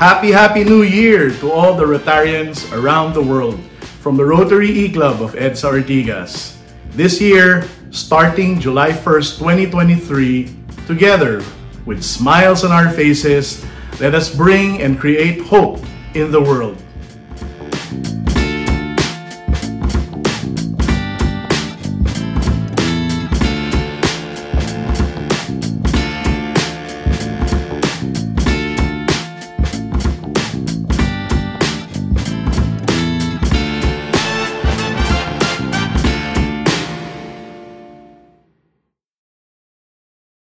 Happy, happy New Year to all the Rotarians around the world from the Rotary E-Club of EDSA Ortigas. This year, starting July 1st, 2023, together with smiles on our faces, let us bring and create hope in the world.